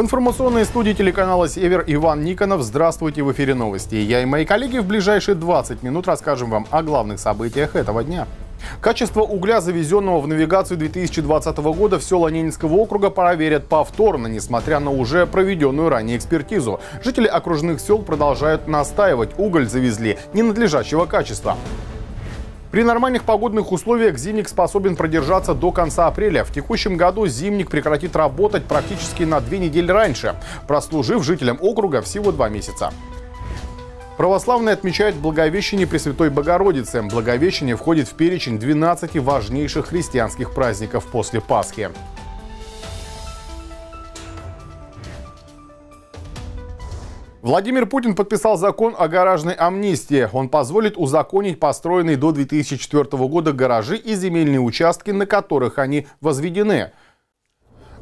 В информационной студии телеканала «Север» Иван Никонов. Здравствуйте, в эфире новости. Я и мои коллеги в ближайшие 20 минут расскажем вам о главных событиях этого дня. Качество угля, завезенного в навигацию 2020 года в села Ненецкого округа, проверят повторно, несмотря на уже проведенную ранее экспертизу. Жители окружных сел продолжают настаивать, уголь завезли ненадлежащего качества. При нормальных погодных условиях зимник способен продержаться до конца апреля. В текущем году зимник прекратит работать практически на две недели раньше, прослужив жителям округа всего два месяца. Православные отмечают Благовещение Пресвятой Богородицы. Благовещение входит в перечень 12 важнейших христианских праздников после Пасхи. Владимир Путин подписал закон о гаражной амнистии. Он позволит узаконить построенные до 2004 года гаражи и земельные участки, на которых они возведены.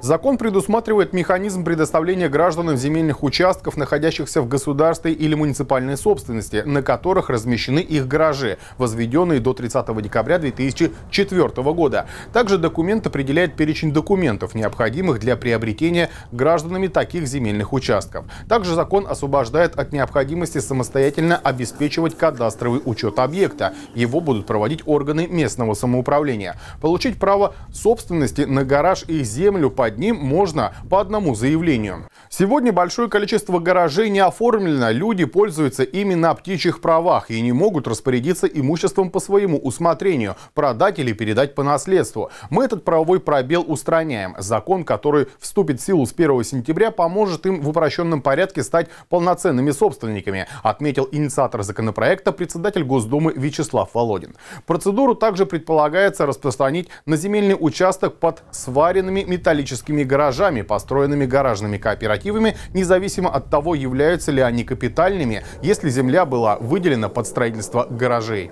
Закон предусматривает механизм предоставления гражданам земельных участков, находящихся в государственной или муниципальной собственности, на которых размещены их гаражи, возведенные до 30 декабря 2004 года. Также документ определяет перечень документов, необходимых для приобретения гражданами таких земельных участков. Также закон освобождает от необходимости самостоятельно обеспечивать кадастровый учет объекта. Его будут проводить органы местного самоуправления. Получить право собственности на гараж и землю по под ним можно по одному заявлению. Сегодня большое количество гаражей не оформлено, люди пользуются ими на птичьих правах и не могут распорядиться имуществом по своему усмотрению, продать или передать по наследству. Мы этот правовой пробел устраняем. Закон, который вступит в силу с 1 сентября, поможет им в упрощенном порядке стать полноценными собственниками, отметил инициатор законопроекта председатель Госдумы Вячеслав Володин. Процедуру также предполагается распространить на земельный участок под сваренными металлическими коммерческими гаражами, построенными гаражными кооперативами, независимо от того, являются ли они капитальными, если земля была выделена под строительство гаражей.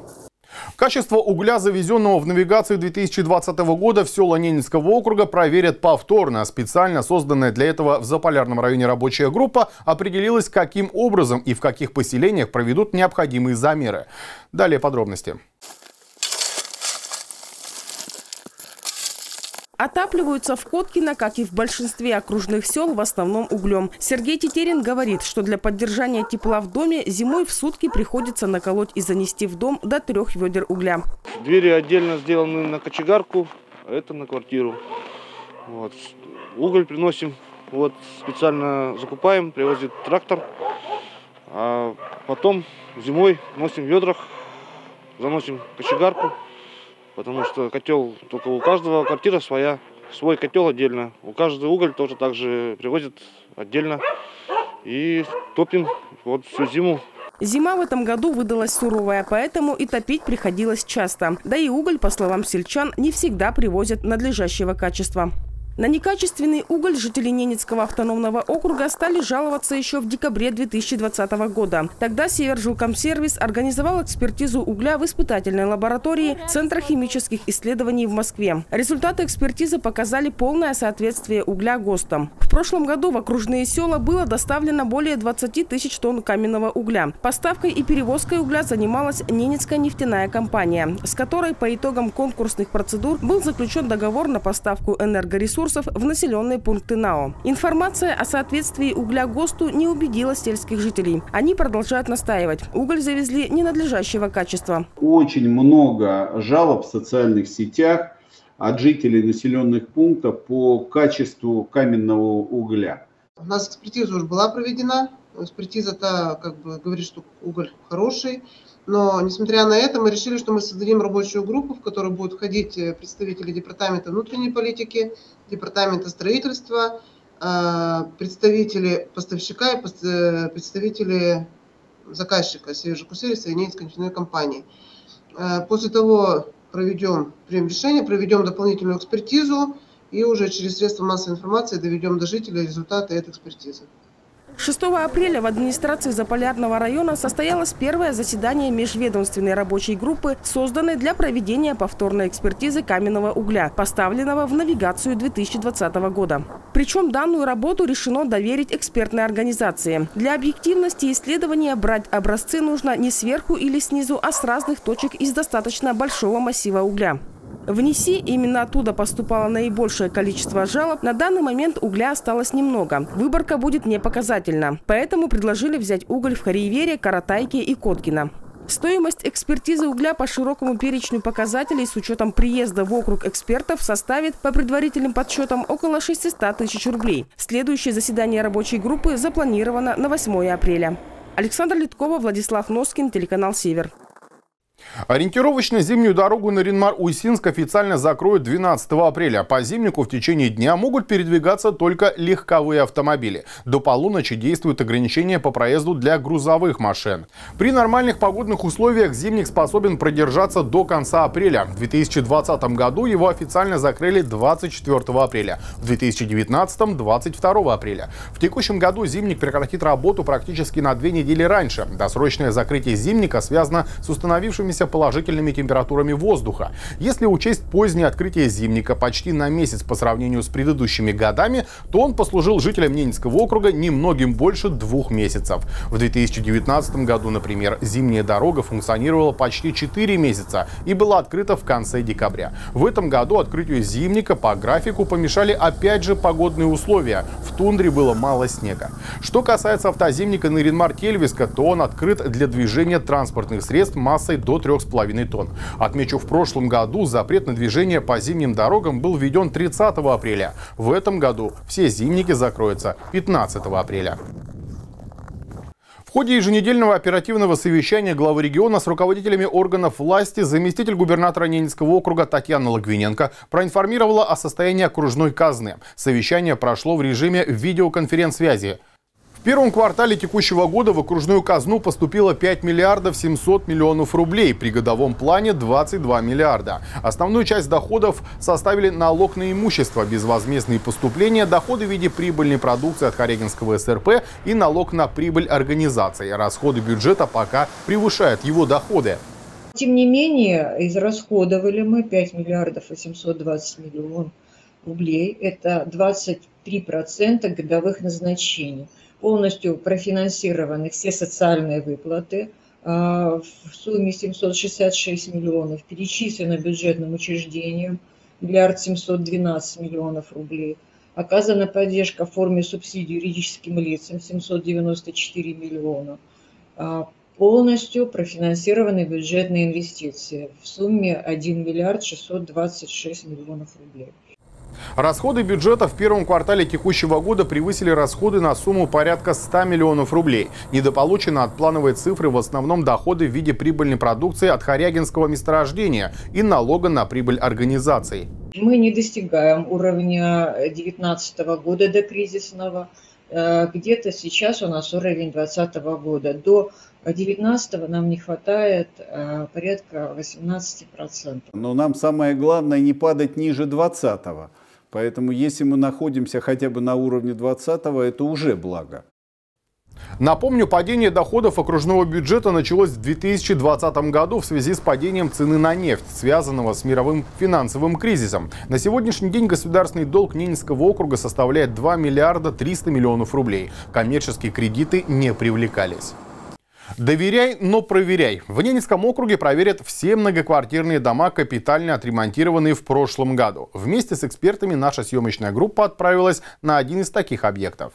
Качество угля, завезенного в навигацию 2020 года в села Ненецкого округа, проверят повторно. Специально созданная для этого в Заполярном районе рабочая группа определилась, каким образом и в каких поселениях проведут необходимые замеры. Далее подробности. Отапливаются в Коткино, как и в большинстве окружных сел, в основном углем. Сергей Тетерин говорит, что для поддержания тепла в доме зимой в сутки приходится наколоть и занести в дом до трех ведер угля. Двери отдельно сделаны на кочегарку, а это на квартиру. Вот. Уголь приносим, вот специально закупаем, привозит трактор. А потом зимой носим в ведрах, заносим кочегарку потому что котел только у каждого квартира своя, свой котел отдельно. У каждого уголь тоже также привозят отдельно и топим вот всю зиму. Зима в этом году выдалась суровая, поэтому и топить приходилось часто. Да и уголь, по словам сельчан, не всегда привозят надлежащего качества. На некачественный уголь жители Ненецкого автономного округа стали жаловаться еще в декабре 2020 года. Тогда Севержилкомсервис организовал экспертизу угля в испытательной лаборатории Центра химических исследований в Москве. Результаты экспертизы показали полное соответствие угля ГОСТам. В прошлом году в окружные села было доставлено более 20 тысяч тонн каменного угля. Поставкой и перевозкой угля занималась Ненецкая нефтяная компания, с которой по итогам конкурсных процедур был заключен договор на поставку энергоресурсов ресурсов в населенные пункты НАО. Информация о соответствии угля ГОСТу не убедила сельских жителей. Они продолжают настаивать. Уголь завезли ненадлежащего качества. Очень много жалоб в социальных сетях от жителей населенных пунктов по качеству каменного угля. У нас экспертиза уже была проведена. Экспертиза-то как бы говорит, что уголь хороший. Но, несмотря на это, мы решили, что мы создадим рабочую группу, в которую будут входить э, представители Департамента внутренней политики, Департамента строительства, э, представители поставщика и э, представители заказчика Севержику сервиса и нефтяной компании. После того проведем, примем решение, проведем дополнительную экспертизу и уже через средства массовой информации доведем до жителей результаты этой экспертизы. 6 апреля в администрации Заполярного района состоялось первое заседание межведомственной рабочей группы, созданной для проведения повторной экспертизы каменного угля, поставленного в навигацию 2020 года. Причем данную работу решено доверить экспертной организации. Для объективности исследования брать образцы нужно не сверху или снизу, а с разных точек из достаточно большого массива угля. В НИСИ именно оттуда поступало наибольшее количество жалоб. На данный момент угля осталось немного. Выборка будет непоказательна. Поэтому предложили взять уголь в Хариевере, Каратайке и Коткино. Стоимость экспертизы угля по широкому перечню показателей с учетом приезда в округ экспертов составит по предварительным подсчетам около 600 тысяч рублей. Следующее заседание рабочей группы запланировано на 8 апреля. Александр Литкова, Владислав Носкин, телеканал «Север». Ориентировочно зимнюю дорогу на Ринмар-Уйсинск официально закроют 12 апреля. По зимнику в течение дня могут передвигаться только легковые автомобили. До полуночи действуют ограничения по проезду для грузовых машин. При нормальных погодных условиях зимник способен продержаться до конца апреля. В 2020 году его официально закрыли 24 апреля, в 2019 – 22 апреля. В текущем году зимник прекратит работу практически на две недели раньше. Досрочное закрытие зимника связано с установившимися отличающимися положительными температурами воздуха. Если учесть позднее открытие зимника почти на месяц по сравнению с предыдущими годами, то он послужил жителям Ненецкого округа немногим больше двух месяцев. В 2019 году, например, зимняя дорога функционировала почти 4 месяца и была открыта в конце декабря. В этом году открытию зимника по графику помешали опять же погодные условия. В тундре было мало снега. Что касается автозимника Наринмар-Тельвиска, то он открыт для движения транспортных средств массой до 3,5 тонн. Отмечу, в прошлом году запрет на движение по зимним дорогам был введен 30 апреля. В этом году все зимники закроются 15 апреля. В ходе еженедельного оперативного совещания главы региона с руководителями органов власти заместитель губернатора Ненецкого округа Татьяна Логвиненко проинформировала о состоянии окружной казны. Совещание прошло в режиме видеоконференц-связи первом квартале текущего года в окружную казну поступило 5 миллиардов 700 миллионов рублей, при годовом плане 22 миллиарда. Основную часть доходов составили налог на имущество, безвозмездные поступления, доходы в виде прибыльной продукции от Харегинского СРП и налог на прибыль организации. Расходы бюджета пока превышают его доходы. Тем не менее, израсходовали мы 5 миллиардов 820 миллионов рублей. Это 23% годовых назначений полностью профинансированы все социальные выплаты а, в сумме 766 миллионов, перечислено бюджетным учреждениям миллиард 712 миллионов рублей. Оказана поддержка в форме субсидий юридическим лицам 794 миллиона. А, полностью профинансированы бюджетные инвестиции в сумме 1 миллиард 626 миллионов рублей. Расходы бюджета в первом квартале текущего года превысили расходы на сумму порядка 100 миллионов рублей. Недополучено от плановой цифры в основном доходы в виде прибыльной продукции от Харягинского месторождения и налога на прибыль организаций. Мы не достигаем уровня 2019 года до кризисного. Э, где-то сейчас у нас уровень 2020 года. До 19 нам не хватает э, порядка 18%. Но нам самое главное не падать ниже 20 -го. Поэтому если мы находимся хотя бы на уровне 20-го, это уже благо. Напомню, падение доходов окружного бюджета началось в 2020 году в связи с падением цены на нефть, связанного с мировым финансовым кризисом. На сегодняшний день государственный долг Ненецкого округа составляет 2 миллиарда 300 миллионов рублей. Коммерческие кредиты не привлекались. Доверяй, но проверяй. В Ненецком округе проверят все многоквартирные дома, капитально отремонтированные в прошлом году. Вместе с экспертами наша съемочная группа отправилась на один из таких объектов.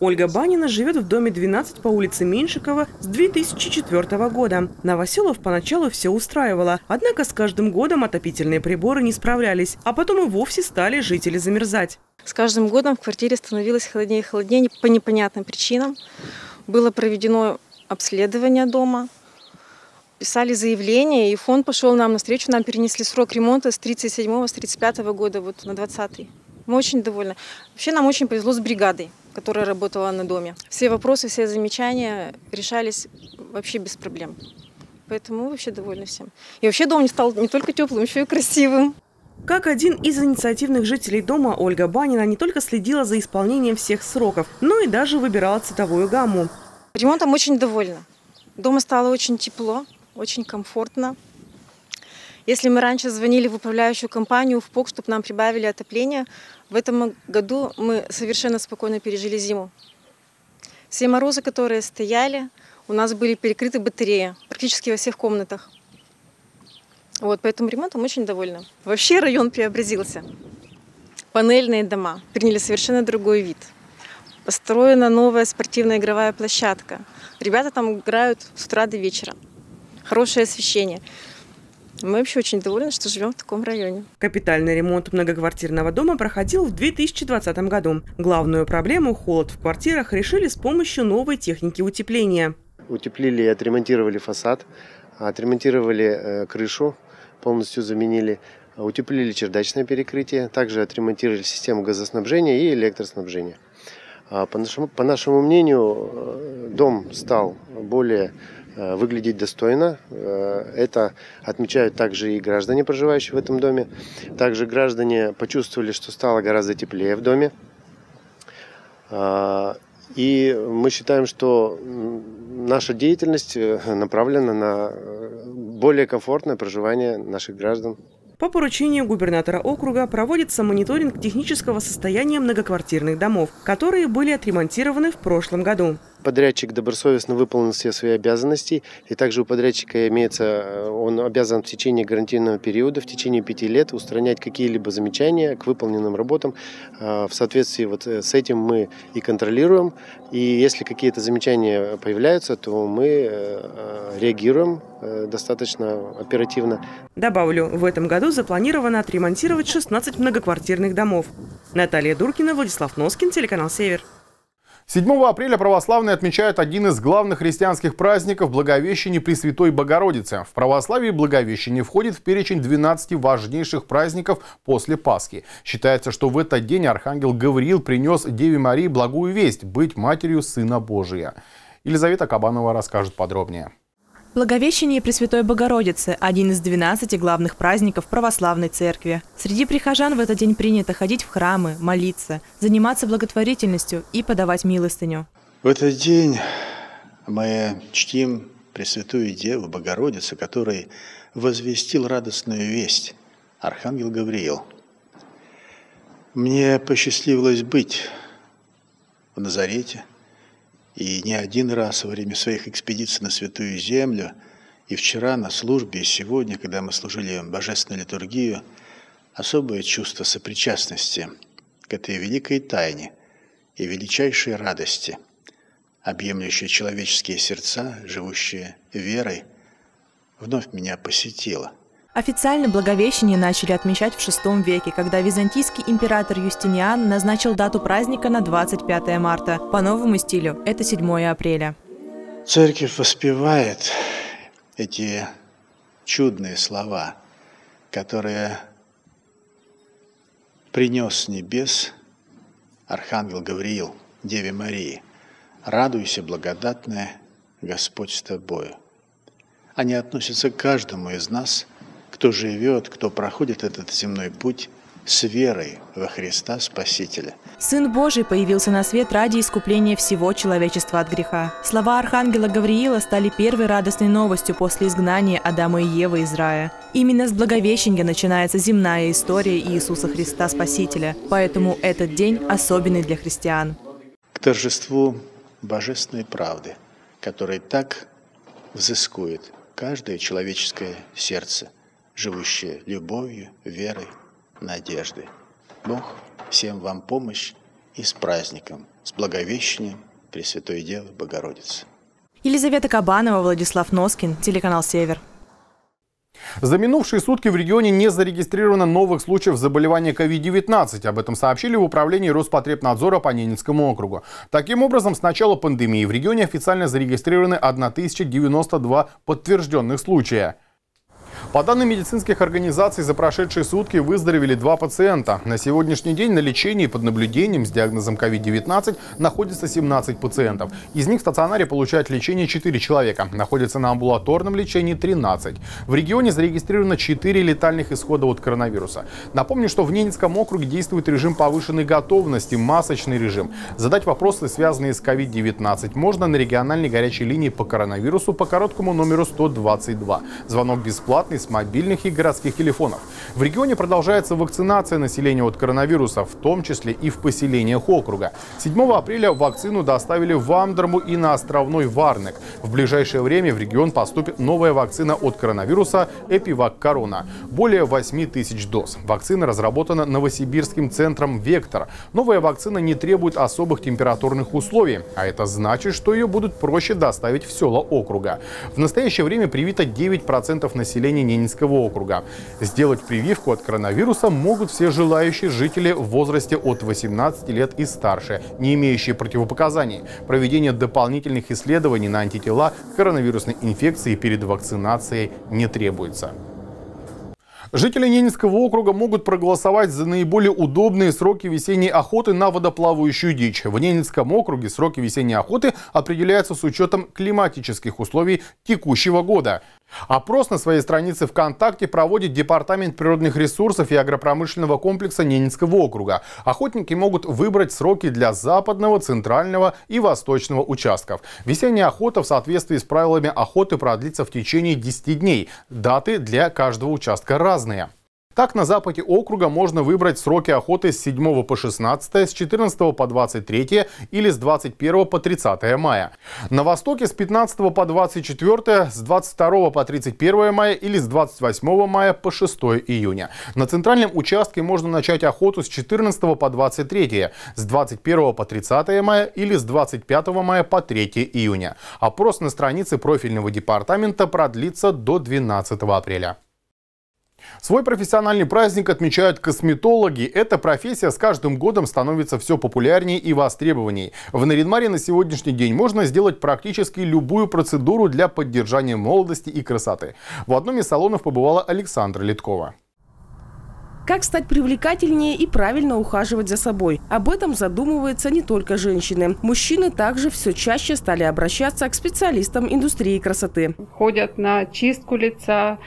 Ольга Банина живет в доме 12 по улице Меньшикова с 2004 года. Новоселов поначалу все устраивало, однако с каждым годом отопительные приборы не справлялись, а потом и вовсе стали жители замерзать. С каждым годом в квартире становилось холоднее и холоднее по непонятным причинам. Было проведено обследования дома, писали заявление, и фонд пошел нам навстречу, нам перенесли срок ремонта с 37 с 35 года вот на 20 Мы очень довольны. Вообще нам очень повезло с бригадой, которая работала на доме. Все вопросы, все замечания решались вообще без проблем. Поэтому вообще довольны всем. И вообще дом не стал не только теплым, еще и красивым. Как один из инициативных жителей дома, Ольга Банина не только следила за исполнением всех сроков, но и даже выбирала цветовую гамму. Ремонтом очень довольна. Дома стало очень тепло, очень комфортно. Если мы раньше звонили в управляющую компанию в ПОК, чтобы нам прибавили отопление, в этом году мы совершенно спокойно пережили зиму. Все морозы, которые стояли, у нас были перекрыты батареи практически во всех комнатах. Вот, поэтому ремонтом очень довольна. Вообще район преобразился. Панельные дома приняли совершенно другой вид. Построена новая спортивная игровая площадка. Ребята там играют с утра до вечера. Хорошее освещение. Мы вообще очень довольны, что живем в таком районе. Капитальный ремонт многоквартирного дома проходил в 2020 году. Главную проблему – холод в квартирах – решили с помощью новой техники утепления. Утеплили и отремонтировали фасад, отремонтировали э, крышу, полностью заменили, утеплили чердачное перекрытие, также отремонтировали систему газоснабжения и электроснабжения. А по нашему, по нашему мнению, э, дом стал более э, выглядеть достойно. Э, это отмечают также и граждане, проживающие в этом доме. Также граждане почувствовали, что стало гораздо теплее в доме. А, и мы считаем, что наша деятельность направлена на более комфортное проживание наших граждан. По поручению губернатора округа проводится мониторинг технического состояния многоквартирных домов, которые были отремонтированы в прошлом году. Подрядчик добросовестно выполнил все свои обязанности, и также у подрядчика имеется, э, он обязан в течение гарантийного периода, в течение пяти лет устранять какие-либо замечания к выполненным работам. Э, в соответствии вот э, с этим мы и контролируем, и если какие-то замечания появляются, то мы реагируем достаточно оперативно. Добавлю, в этом году запланировано отремонтировать 16 многоквартирных домов. Наталья Дуркина, Владислав Носкин, телеканал «Север». 7 апреля православные отмечают один из главных христианских праздников – Благовещение Пресвятой Богородицы. В православии Благовещение входит в перечень 12 важнейших праздников после Пасхи. Считается, что в этот день архангел Гавриил принес Деве Марии благую весть – быть матерью Сына Божия. Елизавета Кабанова расскажет подробнее. Благовещение Пресвятой Богородицы – один из 12 главных праздников православной церкви. Среди прихожан в этот день принято ходить в храмы, молиться, заниматься благотворительностью и подавать милостыню. В этот день мы чтим Пресвятую Деву Богородицу, который возвестил радостную весть – Архангел Гавриил. Мне посчастливилось быть в Назарете – и не один раз во время своих экспедиций на Святую Землю, и вчера на службе, и сегодня, когда мы служили Божественную литургию, особое чувство сопричастности к этой великой тайне и величайшей радости, объемлющей человеческие сердца, живущие верой, вновь меня посетило – Официально Благовещение начали отмечать в VI веке, когда византийский император Юстиниан назначил дату праздника на 25 марта. По новому стилю это 7 апреля. Церковь воспевает эти чудные слова, которые принес с небес Архангел Гавриил, Деве Марии. «Радуйся, благодатная, Господь с тобою». Они относятся к каждому из нас – кто живет, кто проходит этот земной путь с верой во Христа Спасителя. Сын Божий появился на свет ради искупления всего человечества от греха. Слова Архангела Гавриила стали первой радостной новостью после изгнания Адама и Евы из рая. Именно с Благовещения начинается земная история Иисуса Христа Спасителя, поэтому этот день особенный для христиан. К торжеству божественной правды, который так взыскует каждое человеческое сердце – живущие любовью, верой, надеждой. Бог всем вам помощь и с праздником, с Благовещением Пресвятой Девы Богородицы. Елизавета Кабанова, Владислав Носкин, телеканал «Север». За минувшие сутки в регионе не зарегистрировано новых случаев заболевания COVID-19. Об этом сообщили в управлении Роспотребнадзора по Ненецкому округу. Таким образом, с начала пандемии в регионе официально зарегистрированы 1092 подтвержденных случая. По данным медицинских организаций, за прошедшие сутки выздоровели два пациента. На сегодняшний день на лечении под наблюдением с диагнозом COVID-19 находится 17 пациентов. Из них в стационаре получают лечение 4 человека. Находится на амбулаторном лечении 13. В регионе зарегистрировано 4 летальных исхода от коронавируса. Напомню, что в Ненецком округе действует режим повышенной готовности, масочный режим. Задать вопросы, связанные с COVID-19, можно на региональной горячей линии по коронавирусу по короткому номеру 122. Звонок бесплатный, адрес мобильных и городских телефонов. В регионе продолжается вакцинация населения от коронавируса, в том числе и в поселениях округа. 7 апреля вакцину доставили в Амдерму и на островной Варнек. В ближайшее время в регион поступит новая вакцина от коронавируса Эпивак Корона. Более 8 тысяч доз. Вакцина разработана Новосибирским центром «Вектор». Новая вакцина не требует особых температурных условий, а это значит, что ее будут проще доставить в села округа. В настоящее время привито 9% населения Ненецкого округа. Сделать прививку от коронавируса могут все желающие жители в возрасте от 18 лет и старше, не имеющие противопоказаний. Проведение дополнительных исследований на антитела коронавирусной инфекции перед вакцинацией не требуется. Жители Ненецкого округа могут проголосовать за наиболее удобные сроки весенней охоты на водоплавающую дичь. В Ненецком округе сроки весенней охоты определяются с учетом климатических условий текущего года. Опрос на своей странице ВКонтакте проводит Департамент природных ресурсов и агропромышленного комплекса Ненецкого округа. Охотники могут выбрать сроки для западного, центрального и восточного участков. Весенняя охота в соответствии с правилами охоты продлится в течение 10 дней. Даты для каждого участка разные. Так, на западе округа можно выбрать сроки охоты с 7 по 16, с 14 по 23 или с 21 по 30 мая. На востоке с 15 по 24, с 22 по 31 мая или с 28 мая по 6 июня. На центральном участке можно начать охоту с 14 по 23, с 21 по 30 мая или с 25 мая по 3 июня. Опрос на странице профильного департамента продлится до 12 апреля. Свой профессиональный праздник отмечают косметологи. Эта профессия с каждым годом становится все популярнее и востребованней. В Наринмаре на сегодняшний день можно сделать практически любую процедуру для поддержания молодости и красоты. В одном из салонов побывала Александра Литкова. Как стать привлекательнее и правильно ухаживать за собой? Об этом задумываются не только женщины. Мужчины также все чаще стали обращаться к специалистам индустрии красоты. Ходят на чистку лица,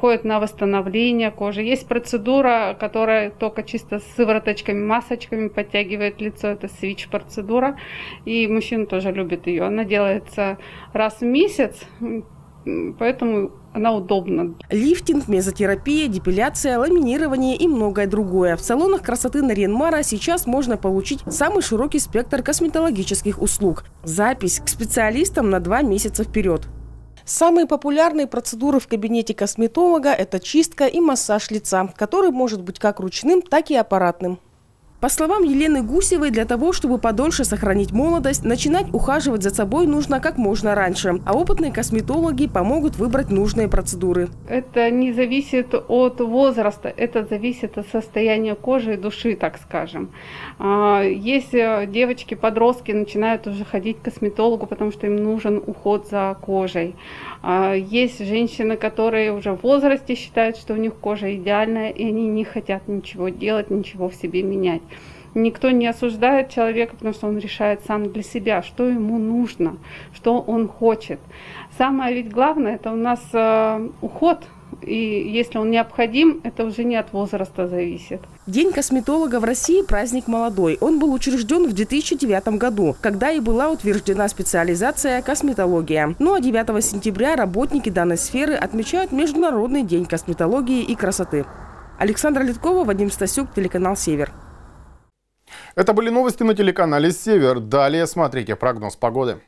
ходят на восстановление кожи. Есть процедура, которая только чисто с сывороточками, масочками подтягивает лицо. Это свич-процедура. И мужчины тоже любят ее. Она делается раз в месяц, поэтому она удобна. Лифтинг, мезотерапия, депиляция, ламинирование и многое другое. В салонах красоты на Ренмара сейчас можно получить самый широкий спектр косметологических услуг. Запись к специалистам на два месяца вперед. Самые популярные процедуры в кабинете косметолога – это чистка и массаж лица, который может быть как ручным, так и аппаратным. По словам Елены Гусевой, для того, чтобы подольше сохранить молодость, начинать ухаживать за собой нужно как можно раньше, а опытные косметологи помогут выбрать нужные процедуры. Это не зависит от возраста, это зависит от состояния кожи и души, так скажем. А, есть э, девочки, подростки начинают уже ходить к косметологу, потому что им нужен уход за кожей. А, есть женщины, которые уже в возрасте считают, что у них кожа идеальная, и они не хотят ничего делать, ничего в себе менять. Никто не осуждает человека, потому что он решает сам для себя, что ему нужно, что он хочет. Самое ведь главное, это у нас э, уход и если он необходим, это уже не от возраста зависит. День косметолога в России – праздник молодой. Он был учрежден в 2009 году, когда и была утверждена специализация косметология. Ну а 9 сентября работники данной сферы отмечают Международный день косметологии и красоты. Александра Литкова, Вадим Стасюк, телеканал «Север». Это были новости на телеканале «Север». Далее смотрите прогноз погоды.